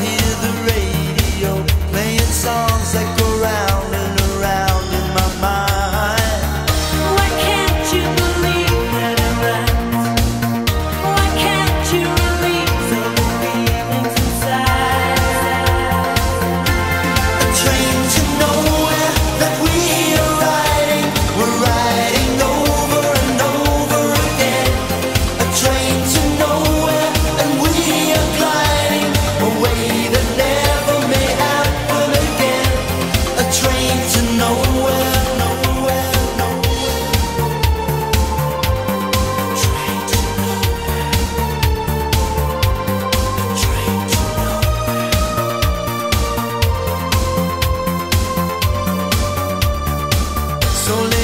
him. soledad.